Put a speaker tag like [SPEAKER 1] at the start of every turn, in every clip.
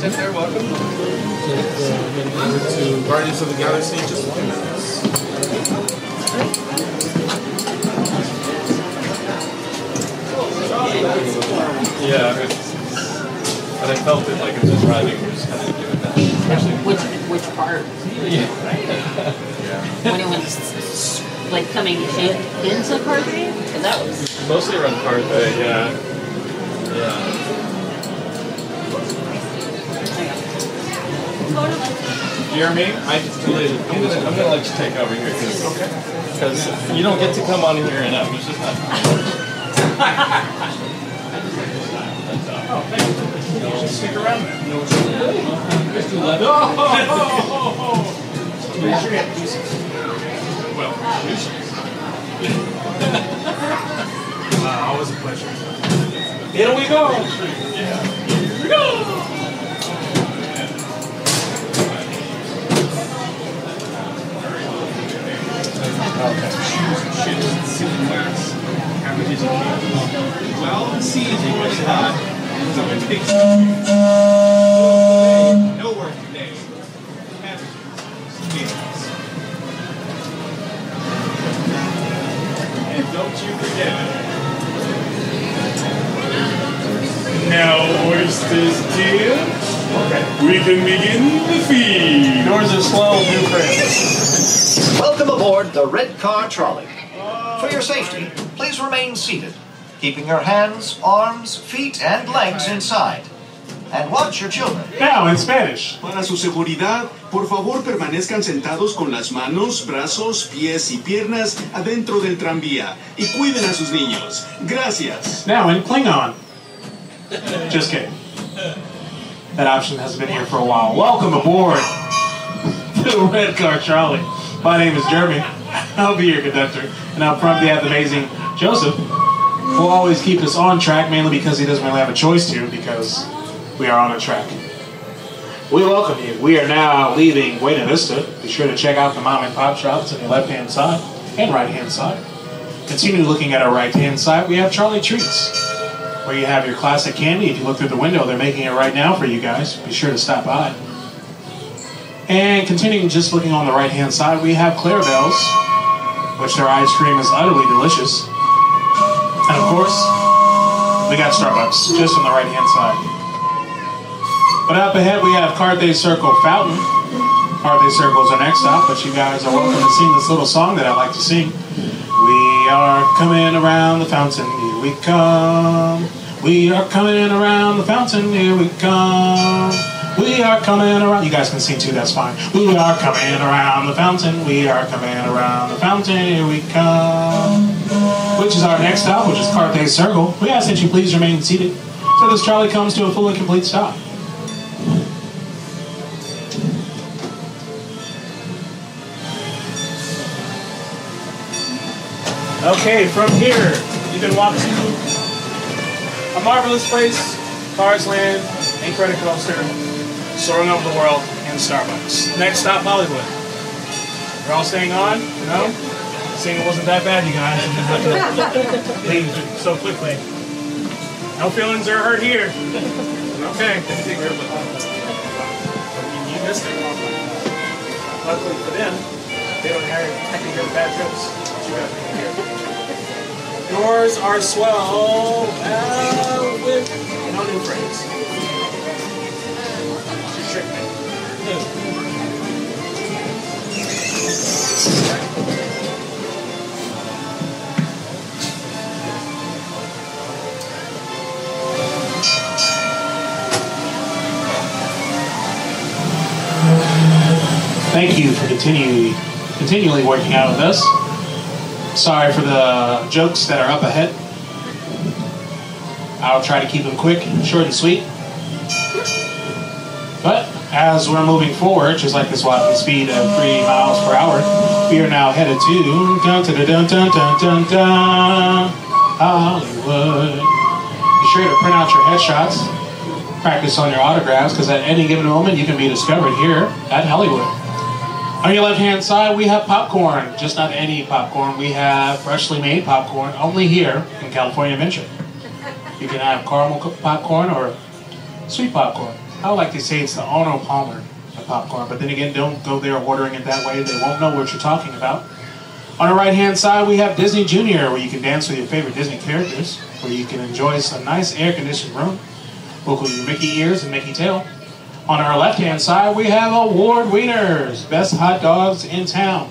[SPEAKER 1] Step there, welcome.
[SPEAKER 2] to Guardians of the Galaxy in just a few minutes.
[SPEAKER 1] Yeah, it's, but I felt it like it a driving was kind of doing that. Especially,
[SPEAKER 3] Which which part?
[SPEAKER 1] yeah.
[SPEAKER 3] When it was s- s- like coming in, into Carthay? Because that was
[SPEAKER 1] Mostly around Carthay, yeah. Yeah. Jeremy, I, I'm gonna, I'm gonna let you take over here because you don't get to come on here and out. It's just not.
[SPEAKER 4] Stick around then. Well,
[SPEAKER 2] Uh, always a pleasure.
[SPEAKER 4] here we go. Well, see, is really hot. So it takes no working day. Cabbages, And don't you forget it. Now, oysters, dear. Okay. We can begin the feed.
[SPEAKER 1] Doors are slow, new friends.
[SPEAKER 5] Welcome aboard the Red Car Trolley. For your safety, please remain seated, keeping your hands, arms, feet, and legs inside. And watch your children.
[SPEAKER 4] Now, in Spanish.
[SPEAKER 6] Para su seguridad, por favor permanezcan sentados con las manos, brazos, pies y piernas adentro del tranvía y cuiden a sus niños. Gracias.
[SPEAKER 4] Now, in Klingon. Just kidding. That option has been here for a while. Welcome aboard the Red Car Trolley. My name is Jeremy. I'll be your conductor. And front, we have the amazing Joseph, who will always keep us on track, mainly because he doesn't really have a choice to, because we are on a track. We welcome you. We are now leaving Buena Vista. Be sure to check out the mom and pop shops on your left hand side and right hand side. Continue looking at our right hand side. We have Trolley Treats, where you have your classic candy. If you look through the window, they're making it right now for you guys. Be sure to stop by. And continuing just looking on the right hand side, we have Clarabelle's, which their ice cream is utterly delicious. And of course, we got Starbucks just on the right hand side. But up ahead, we have Carthay Circle Fountain. Carthay Circle is our next stop, but you guys are welcome to sing this little song that I like to sing. We are coming around the fountain, here we come. We are coming around the fountain, here we come. We are coming around. You guys can sing too, that's fine. We are coming around the fountain, we are coming around the fountain, here we come. Which is our next stop, which is Carthay Circle. We ask that you please remain seated so this trolley comes to a full and complete stop. Okay, from here, you can walk to a marvelous place, Cars Land, and Incredicoaster, soaring over the world, and Starbucks. Next stop, Hollywood. You're all staying on? No? Seeing it wasn't that bad, you guys. You didn't have to leave so quickly. No feelings are hurt here. Okay. You missed it. Luckily for them, they don't have technically bad jokes. What you got here? Yours are swell uh, with no new frames. Thank you for continually, continually working out with us. Sorry for the jokes that are up ahead. I'll try to keep them quick, short, and sweet. But as we're moving forward, just like this walking speed of three miles per hour, we are now headed to dun dun dun dun dun dun dun Hollywood. Be sure to print out your headshots, practice on your autographs, because at any given moment you can be discovered here at Hollywood. On your left hand side, we have popcorn. Just not any popcorn. We have freshly made popcorn only here in California Adventure. You can have caramel popcorn or sweet popcorn. I would like to say it's the Arnold Palmer of popcorn, but then again, don't go there ordering it that way. They won't know what you're talking about. On the right hand side, we have Disney Junior, where you can dance with your favorite Disney characters, where you can enjoy some nice air conditioned room, with your Mickey ears and Mickey tail. On our left hand side, we have award winners, best hot dogs in town.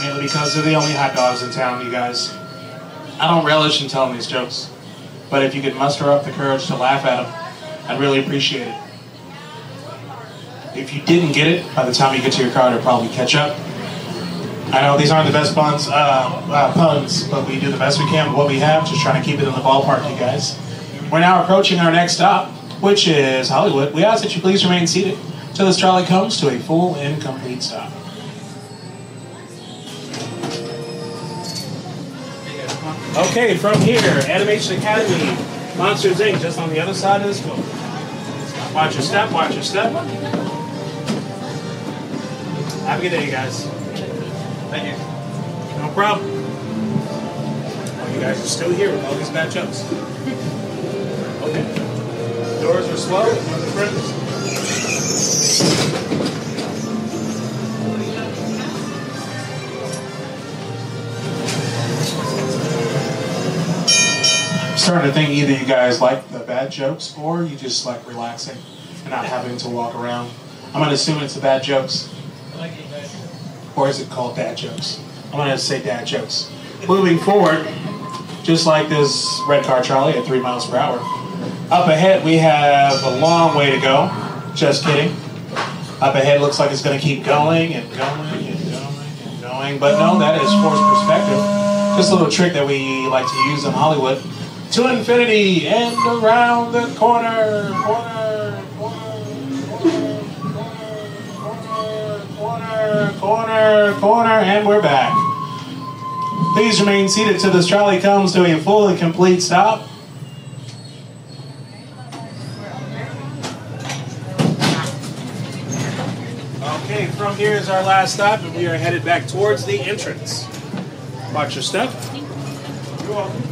[SPEAKER 4] Mainly because they're the only hot dogs in town, you guys. I don't relish in telling these jokes, but if you could muster up the courage to laugh at them, I'd really appreciate it. If you didn't get it, by the time you get to your car, it'll probably catch up. I know these aren't the best puns, uh, uh, puns, but we do the best we can with what we have, just trying to keep it in the ballpark, you guys. We're now approaching our next stop, which is Hollywood. We ask that you please remain seated till this trolley comes to a full and complete stop. Okay, from here, Animation Academy, Monsters Inc., just on the other side of this book. Watch your step, watch your step. Have a good day, guys.
[SPEAKER 1] Thank you.
[SPEAKER 4] No problem. Oh, you guys are still here with all these bad jokes. Okay. Doors are slow, no the friends. starting to think either you guys like the bad jokes or you just like relaxing and not having to walk around. I'm gonna assume it's the bad jokes. Or is it called dad jokes? I'm gonna say dad jokes. Moving forward, just like this red car trolley at three miles per hour. Up ahead we have a long way to go. Just kidding. Up ahead looks like it's gonna keep going and going and going and going. But no, that is forced perspective. Just a little trick that we like to use in Hollywood to infinity and around the corner, corner, corner, corner, and we're back. Please remain seated till this trolley comes to a full and complete stop. Okay, from here is our last stop, and we are headed back towards the entrance. Watch your step. You're welcome.